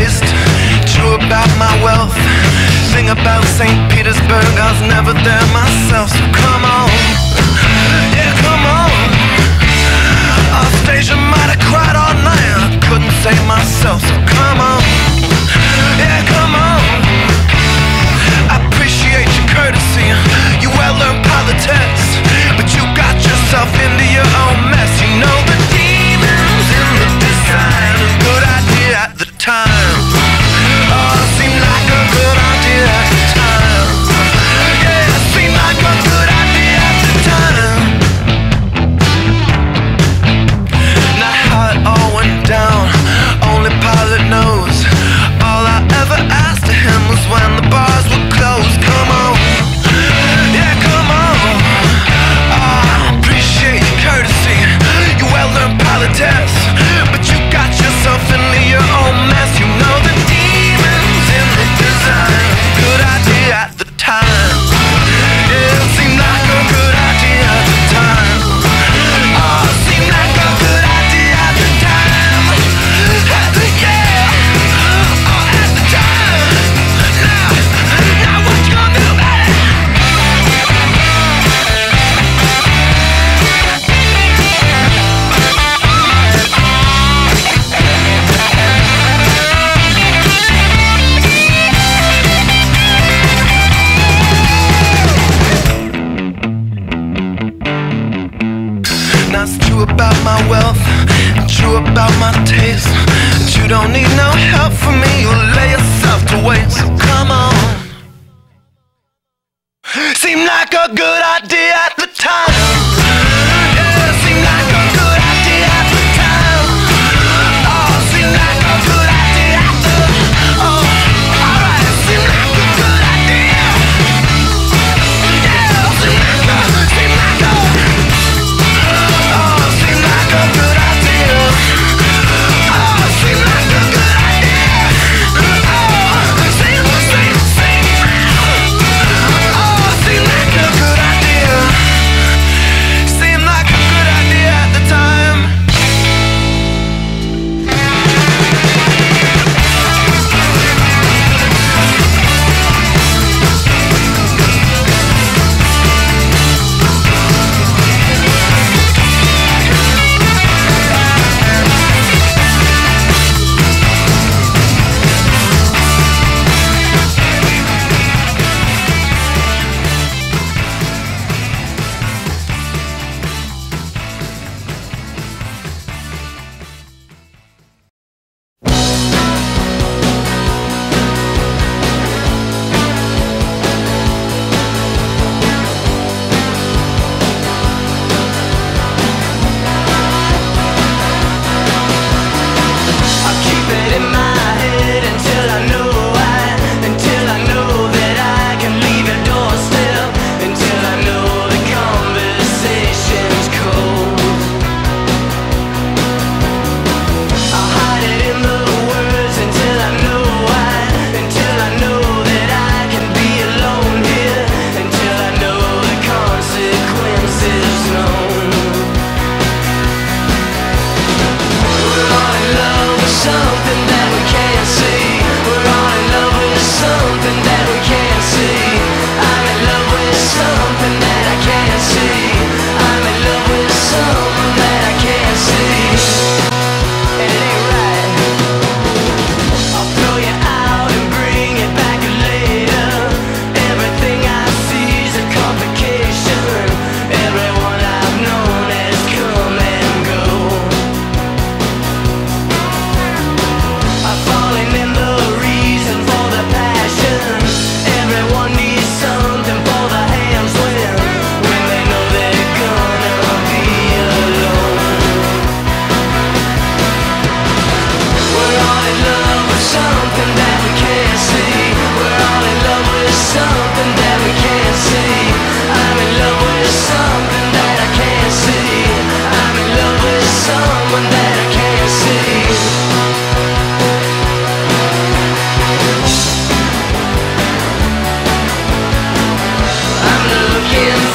misplaced. True about my wealth. Thing about St. Petersburg, I was never there myself. So come on. ways. But you don't need no help from me. You lay yourself to waste. So come on. Seemed like a good idea. in